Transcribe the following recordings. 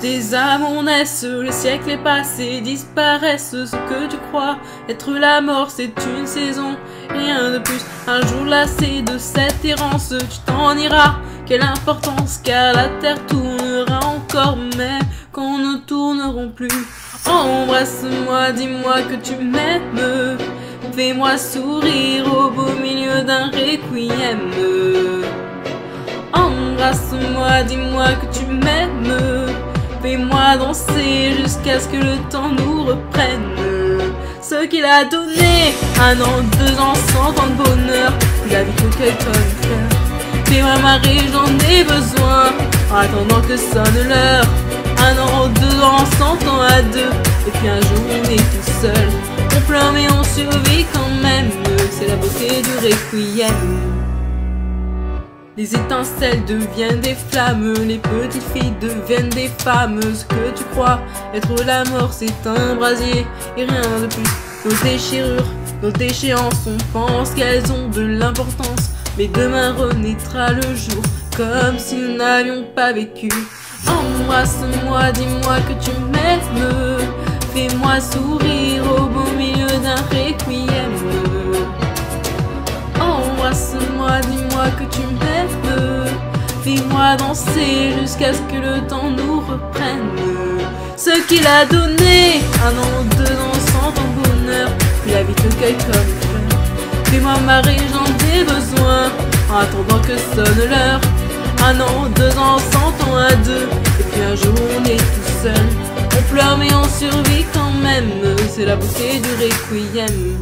Des amours naissent, le siècle est passé, disparaissent ce que tu crois être la mort, c'est une saison, rien de plus. Un jour lassé de cette errance, tu t'en iras. Quelle importance, car la terre tournera encore, même quand ne tournerons plus. Embrasse-moi, dis-moi que tu m'aimes. Fais-moi sourire au beau milieu d'un requiem. Embrasse-moi, dis-moi que tu m'aimes. Fais-moi danser jusqu'à ce que le temps nous reprenne. Ce qu'il a donné, un an, deux ans, cent ans de bonheur. La vie que quelqu'un faire. Fais-moi marrer, j'en ai besoin. En attendant que sonne l'heure. Un an, deux ans, cent ans à deux. Et puis un jour, on est tout seul. On pleure, mais on survit quand même. C'est la beauté du requiem. Les étincelles deviennent des flammes, les petites filles deviennent des femmes. Ce que tu crois être la mort, c'est un brasier et rien de plus. Nos déchirures, nos déchéances, on pense qu'elles ont de l'importance. Mais demain renaîtra le jour comme si nous n'avions pas vécu. Embrasse-moi, dis-moi que tu m'aimes. Fais-moi sourire au beau milieu d'un requiem. Embrasse-moi, dis-moi que tu m'aimes. Fais-moi danser jusqu'à ce que le temps nous reprenne. Ce qu'il a donné, un an, deux ans, cent ans bonheur. Puis la vie te cueille comme. Fais-moi marrer, j'en ai besoin. En attendant que sonne l'heure. Un an, deux ans, cent ans à deux. Et puis un jour on est tout seul. On pleure mais on survit quand même. C'est la beauté du requiem.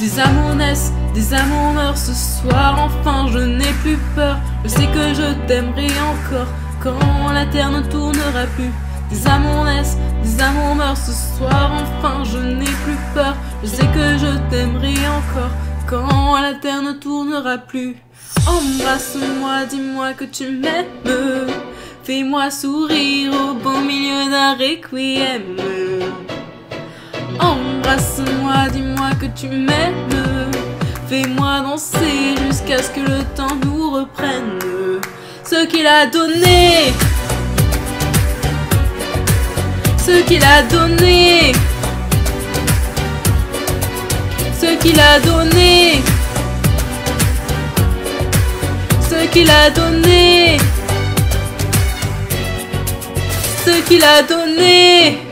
Des amours naissent, des amours meurent ce soir, enfin je n'ai plus peur. Je sais que je t'aimerai encore quand la terre ne tournera plus. Des amours naissent, des amours meurent ce soir, enfin je n'ai plus peur. Je sais que je t'aimerai encore quand la terre ne tournera plus. Embrasse-moi, dis-moi que tu m'aimes. Fais-moi sourire au beau milieu d'un requiem. Embrasse-moi, dis-moi que tu m'aimes. Fais-moi danser jusqu'à ce que le temps nous reprenne. Ce qu'il a donné. Ce qu'il a donné. Ce qu'il a donné. Ce qu'il a donné. Ce qu'il a donné.